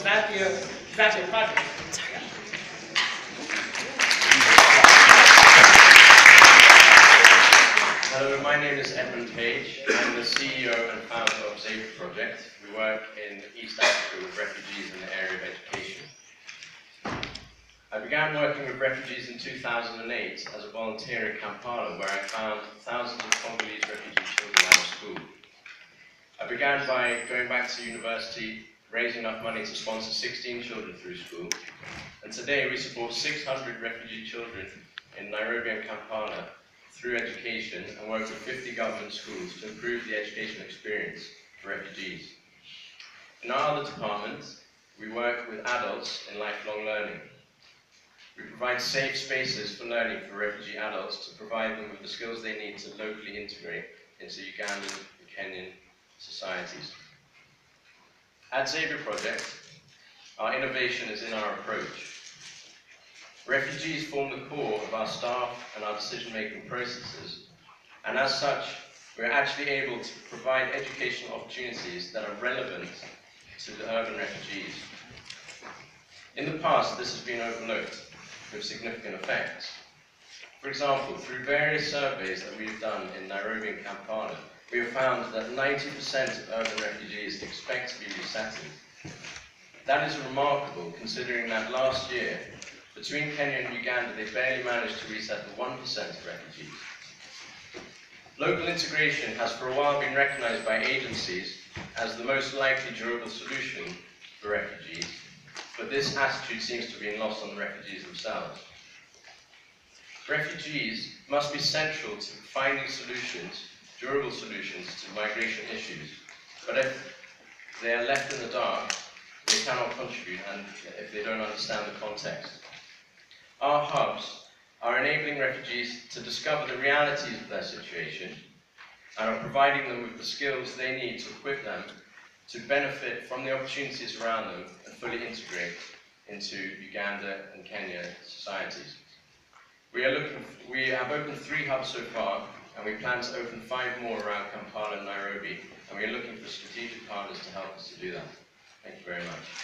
Is that your, is that your project? Hello, my name is Edmund Page. I'm the CEO and founder of Xavier Project. We work in East Africa with refugees in the area of education. I began working with refugees in 2008 as a volunteer in Kampala, where I found thousands of Congolese refugee children out of school. I began by going back to university, raising enough money to sponsor 16 children through school, and today we support 600 refugee children in Nairobi and Kampala through education and work with 50 government schools to improve the educational experience for refugees. In our other departments, we work with adults in lifelong learning. We provide safe spaces for learning for refugee adults to provide them with the skills they need to locally integrate into Ugandan and Kenyan societies. At Xavier Project, our innovation is in our approach. Refugees form the core of our staff and our decision-making processes, and as such, we're actually able to provide educational opportunities that are relevant to the urban refugees. In the past, this has been overlooked with significant effects. For example, through various surveys that we've done in Nairobi and Kampala, we have found that 90% of urban refugees expect to be resettled. That is remarkable considering that last year, between Kenya and Uganda, they barely managed to resettle 1% of refugees. Local integration has for a while been recognized by agencies as the most likely durable solution for refugees, but this attitude seems to be lost on the refugees themselves. Refugees must be central to finding solutions, durable solutions to migration issues, but if they are left in the dark, they cannot contribute and if they don't understand the context. Our hubs are enabling refugees to discover the realities of their situation and are providing them with the skills they need to equip them to benefit from the opportunities around them and fully integrate into Uganda and Kenya societies. We, are looking, we have opened three hubs so far, and we plan to open five more around Kampala and Nairobi, and we are looking for strategic partners to help us to do that. Thank you very much.